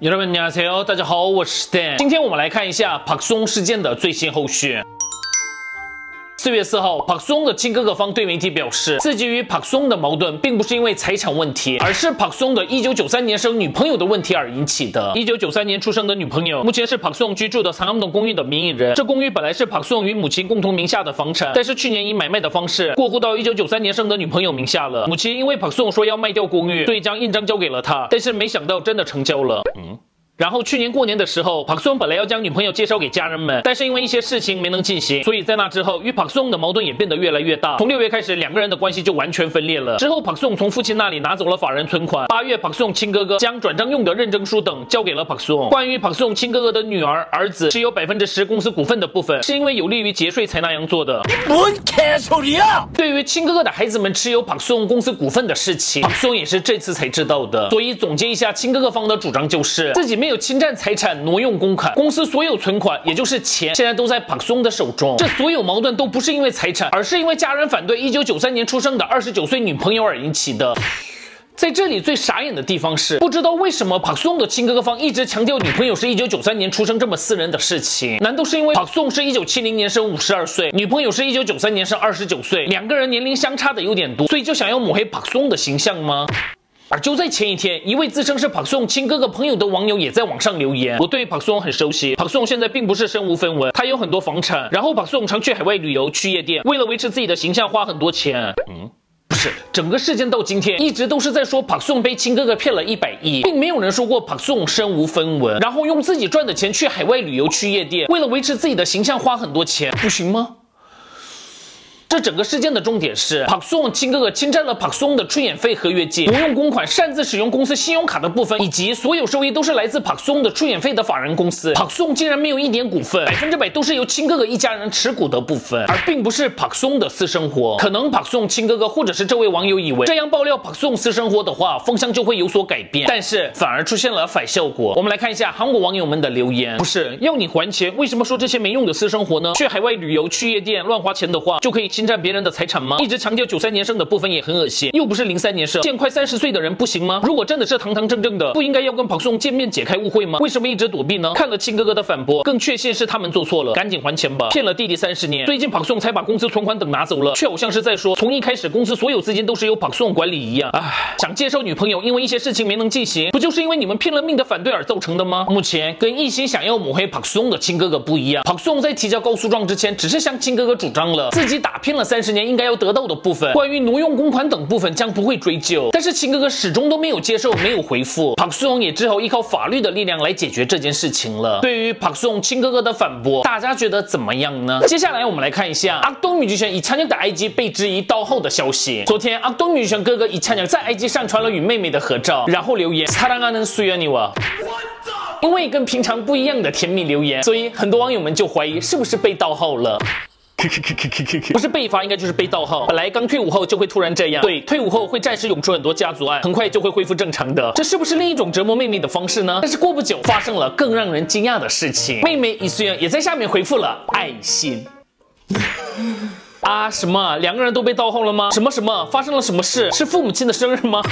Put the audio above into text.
여러분안녕하세요大家好，我是 Stan。今天我们来看一下朴松事件的最新后续。 四月四号，朴松的亲哥哥方对媒体表示，自己与朴松的矛盾并不是因为财产问题，而是朴松的一九九三年生女朋友的问题而引起的。一九九三年出生的女朋友，目前是朴松居住的长安洞公寓的名义人。这公寓本来是朴松与母亲共同名下的房产，但是去年以买卖的方式过户到一九九三年生的女朋友名下了。母亲因为朴松说要卖掉公寓，所以将印章交给了他，但是没想到真的成交了。嗯。然后去年过年的时候，朴松本来要将女朋友介绍给家人们，但是因为一些事情没能进行，所以在那之后与朴松的矛盾也变得越来越大。从六月开始，两个人的关系就完全分裂了。之后朴松从父亲那里拿走了法人存款。八月，朴松亲哥哥将转账用的认证书等交给了朴松。关于朴松亲哥哥的女儿、儿子持有百分之十公司股份的部分，是因为有利于节税才那样做的。对于亲哥哥的孩子们持有朴松公司股份的事情，朴松也是这次才知道的。所以总结一下，亲哥哥方的主张就是自己没有。侵占财产、挪用公款，公司所有存款，也就是钱，现在都在朴松的手中。这所有矛盾都不是因为财产，而是因为家人反对一九九三年出生的二十九岁女朋友而引起的。在这里最傻眼的地方是，不知道为什么朴松的亲哥哥方一直强调女朋友是一九九三年出生这么私人的事情。难道是因为朴松是一九七零年生，五十二岁，女朋友是一九九三年生，二十九岁，两个人年龄相差的有点多，所以就想要抹黑朴松的形象吗？而就在前一天，一位自称是朴松亲哥哥朋友的网友也在网上留言。我对朴松很熟悉，朴松现在并不是身无分文，他有很多房产，然后朴松常去海外旅游，去夜店，为了维持自己的形象花很多钱。嗯，不是，整个事件到今天一直都是在说朴松被亲哥哥骗了一百亿，并没有人说过朴松身无分文，然后用自己赚的钱去海外旅游，去夜店，为了维持自己的形象花很多钱，不行吗？这整个事件的重点是，朴松亲哥哥侵占了朴松的出演费合约金，挪用公款，擅自使用公司信用卡的部分，以及所有收益都是来自朴松的出演费的法人公司。朴松竟然没有一点股份，百分之百都是由亲哥哥一家人持股的部分，而并不是朴松的私生活。可能朴松亲哥哥或者是这位网友以为这样爆料朴松私生活的话，风向就会有所改变，但是反而出现了反效果。我们来看一下韩国网友们的留言：不是要你还钱，为什么说这些没用的私生活呢？去海外旅游、去夜店乱花钱的话，就可以侵占别人的财产吗？一直强调九三年生的部分也很恶心，又不是零三年生，见快三十岁的人不行吗？如果真的是堂堂正正的，不应该要跟朴松见面解开误会吗？为什么一直躲避呢？看了亲哥哥的反驳，更确信是他们做错了，赶紧还钱吧！骗了弟弟三十年，最近朴松才把公司存款等拿走了，却好像是在说从一开始公司所有资金都是由朴松管理一样。唉，想介绍女朋友，因为一些事情没能进行，不就是因为你们拼了命的反对而造成的吗？目前跟一心想要抹黑朴松的亲哥哥不一样，朴松在提交告诉状之前，只是向亲哥哥主张了自己打拼了三十年应该。要得到的部分，关于挪用公款等部分将不会追究，但是亲哥哥始终都没有接受，没有回复，朴松也只好依靠法律的力量来解决这件事情了。对于朴松亲哥哥的反驳，大家觉得怎么样呢？接下来我们来看一下阿东女巨星以찬양的 IG 被质疑盗号的消息。昨天阿东女巨星哥哥以찬양在 IG 上传了与妹妹的合照，然后留言사랑하는수연이 와。 因为跟平常不一样的甜蜜留言，所以很多网友们就怀疑是不是被盗号了。 不是被罚，应该就是被盗号。本来刚退伍后就会突然这样，对，退伍后会暂时涌出很多家族案，很快就会恢复正常的。这是不是另一种折磨妹妹的方式呢？但是过不久，发生了更让人惊讶的事情，妹妹伊素妍也在下面回复了爱心。啊，什么？两个人都被盗号了吗？什么什么？发生了什么事？是父母亲的生日吗？